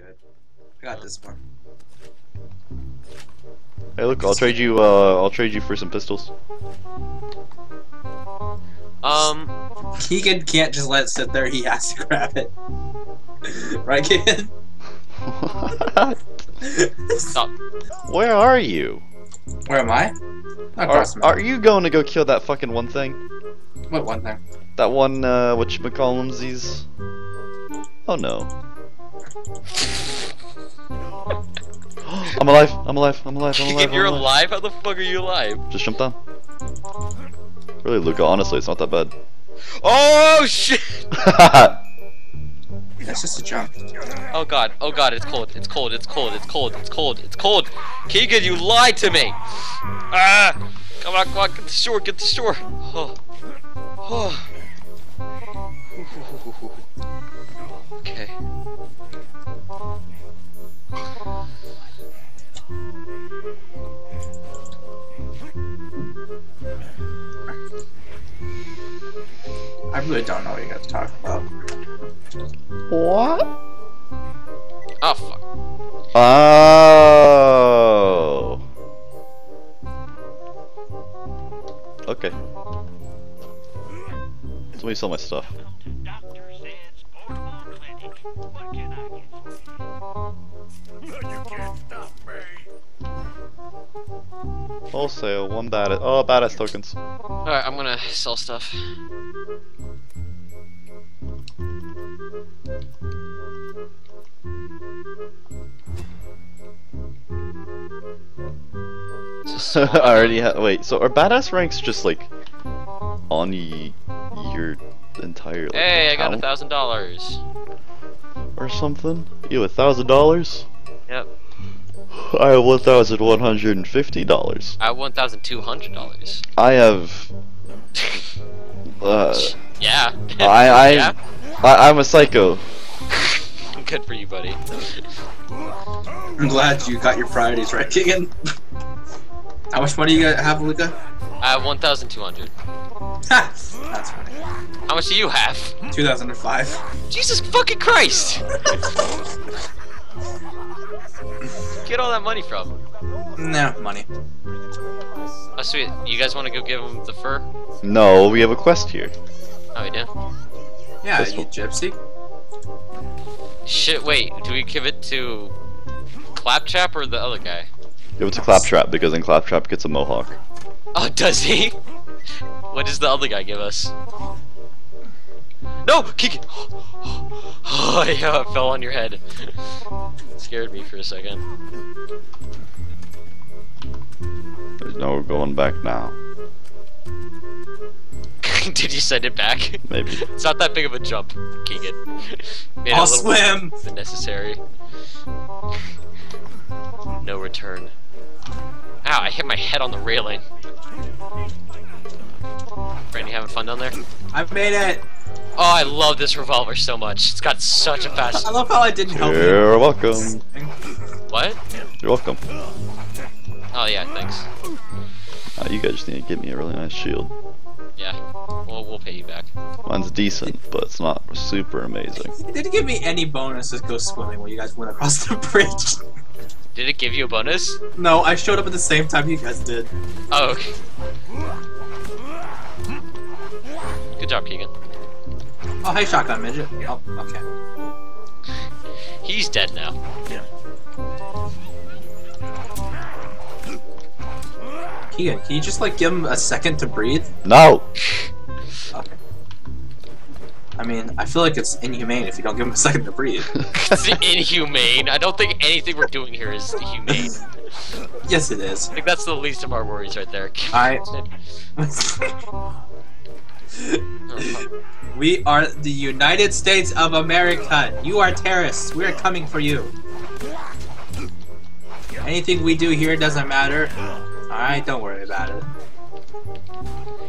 good. I got this one. Hey, look, I'll trade you. Uh, I'll trade you for some pistols. Um, Keegan can't just let it sit there. He has to grab it. right, Keegan? stop. Where are you? Where am I? Are, are you going to go kill that fucking one thing? What one thing? That one, uh, whatchamacallumsies? Oh no. I'm alive, I'm alive, I'm alive, I'm alive. Keegan, I'm you're alive. alive? How the fuck are you alive? Just jump down. Really, Luca, honestly, it's not that bad. Oh shit! That's just a jump. Oh god, oh god, it's cold, it's cold, it's cold, it's cold, it's cold, it's cold. Keegan, you lied to me! Ah! Come on, come on, get the shore, get the shore. Oh. Oh. Okay. Really don't know what you guys talking about. What? Oh fuck. Oh. Okay. Let me sell my stuff. Dr. Zed's portable clinic. What can I get for you? You can't stop me. Wholesale, one badass. Oh, badass tokens. Alright, I'm gonna sell stuff. I already have. Wait, so are badass ranks just like on y your entire like, Hey, I got a thousand dollars. or something? You a thousand dollars? Yep. I have one thousand one hundred and fifty dollars. I have one thousand two hundred dollars. I have. Uh, Yeah. I I, yeah. I I'm a psycho. Good for you, buddy. I'm glad you got your priorities right, Keegan. How much money you got- have, Luca? I have one thousand two hundred. Ha! That's funny. How much do you have? 2005. Jesus fucking Christ! Get all that money from? No, money. Oh sweet. You guys want to go give him the fur? No, we have a quest here. Oh, we do. Yeah, This you one. gypsy. Shit. Wait. Do we give it to Claptrap or the other guy? Give it to Claptrap because then Claptrap gets a mohawk. Oh, does he? What does the other guy give us? No, kick it. Oh yeah, it fell on your head. Scared me for a second. There's no going back now. Did you send it back? Maybe. It's not that big of a jump, Keegan. Made it a I'll little swim! bit necessary. No return. Ow, I hit my head on the railing. Brandy having fun down there? I've made it! Oh, I love this revolver so much. It's got such a fast. I love how I didn't help you. You're welcome. What? You're welcome. Oh yeah, thanks. Uh, you guys just need to give me a really nice shield. Yeah, we'll we'll pay you back. Mine's decent, but it's not super amazing. It didn't give me any bonuses go swimming when you guys went across the bridge. Did it give you a bonus? No, I showed up at the same time you guys did. Oh, okay. Good job, Keegan. Oh, hey, shotgun midget. Oh, okay. He's dead now. Yeah. Keegan, can you just like give him a second to breathe? No! Okay. I mean, I feel like it's inhumane if you don't give him a second to breathe. It's inhumane. I don't think anything we're doing here is humane. yes, it is. I think that's the least of our worries right there. I- we are the United States of America. You are terrorists. We are coming for you. Anything we do here doesn't matter. Alright, don't worry about it.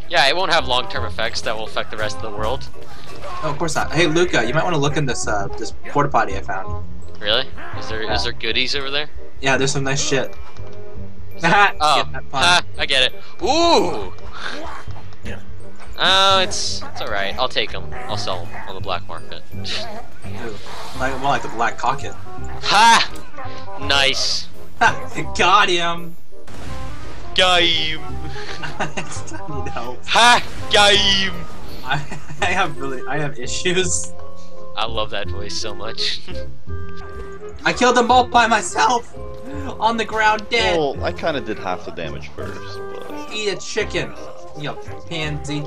yeah, it won't have long-term effects that will affect the rest of the world. Oh, of course not. Hey, Luca, you might want to look in this uh, this porta potty I found. Really? Is there is there goodies over there? Yeah, there's some nice shit. Haha, Oh, get ha, I get it. Ooh! Yeah. Oh, it's it's all right. I'll take them. I'll sell them on the black market. Ooh, like, more like the black cocket. ha! Nice. Ha! Got him! Game. I need help. Ha! Game. I, I have really, I have issues. I love that voice so much. I killed them both by myself! On the ground dead! Well, I kind of did half the damage first, but Eat a chicken! You pansy.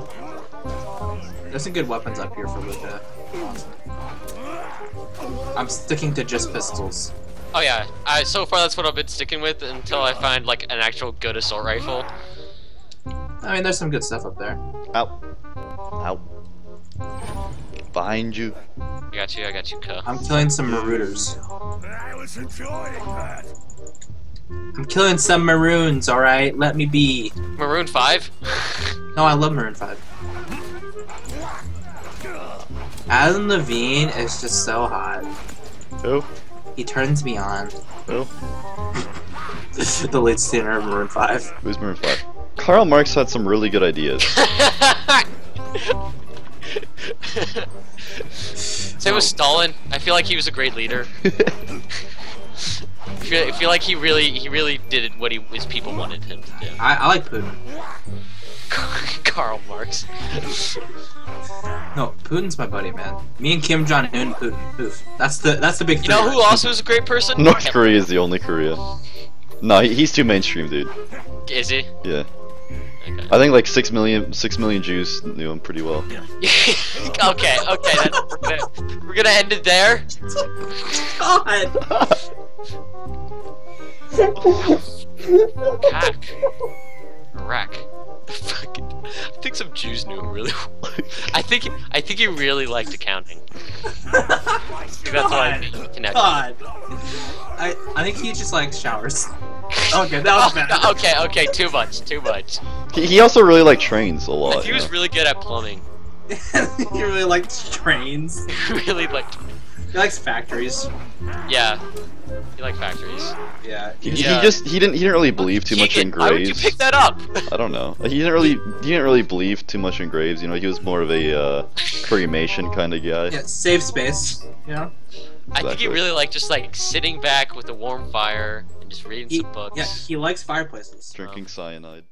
There's some good weapons up here for Luca. I'm sticking to just pistols. oh yeah. I so far that's what I've been sticking with until I find like an actual good assault rifle. I mean, there's some good stuff up there. ow, ow, behind you. I got you. I got you, Ka. I'm killing some Marauders. I was enjoying that. I'm killing some Maroons, alright? Let me be. Maroon Five. No, I love Maroon 5. Adam Levine is just so hot. Who? He turns me on. Who? the lead singer of Maroon 5. Who's Maroon 5? Karl Marx had some really good ideas. Same with Stalin. I feel like he was a great leader. I feel, I feel like he really, he really did what he, his people wanted him to do. I, I like Putin. Karl Marx. No, Putin's my buddy, man. Me and Kim Jong Un, Putin. Oof. That's the that's the big. You know who also is a great person? North Korea is the only Korea. No, he, he's too mainstream, dude. Is he? Yeah. Okay. I think like six million, six million Jews knew him pretty well. okay, okay, that's, we're, gonna, we're gonna end it there. God. Cack. Rack. Fucking. I think some Jews knew him really well. I think I think he really liked accounting. That's why he connected. God. I I think he just likes showers. Okay, that was bad. Okay, okay, too much, too much. He, he also really liked trains a lot. He was yeah. really good at plumbing. he really liked trains. really liked. He likes factories. Yeah. He liked factories. Yeah. He, he's- he Yeah. just he didn't he didn't really believe too much in graves. Why would you pick that up? I don't know. He didn't really he didn't really believe too much in graves. You know, he was more of a uh, cremation kind of guy. Yeah, save space. You know. I think he really liked just like sitting back with a warm fire and just reading He, some books. yeah, he likes fireplaces. Drinking um, cyanide.